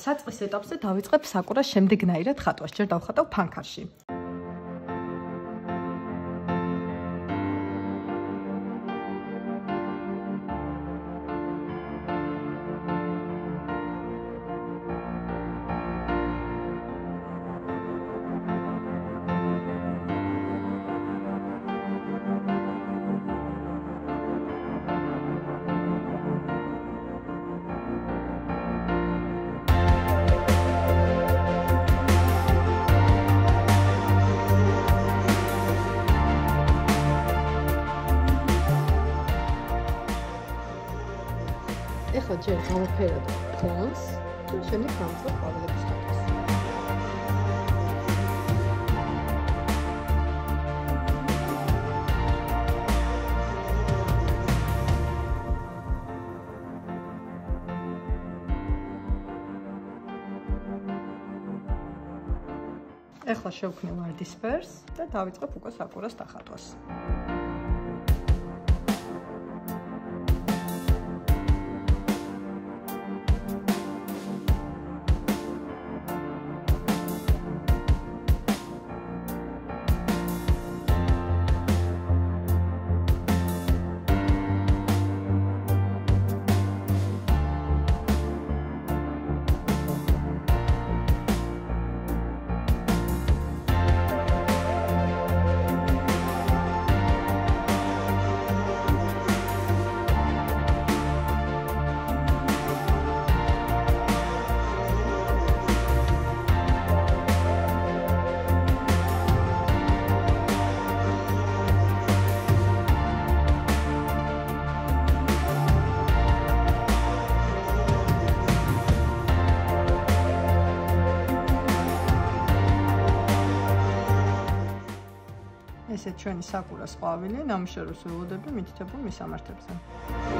საწყის ეტაპზე დავიწყებ საკურას შემდეგნაირად ხატვას. ჯერ დავხატავ ფანქარში. ეხლა ჯერ გამოფერად ფონს და შემდეგ გამწევ ყვავილების ხატვას. ეხლა შევქნე ვარდისფერს და დავიწყებ უკვე საკურას დახატვას. ესე ჩვენი საკურას ყვავილი ნამუშევრს ველოდები მითითებულ მისამართებზე.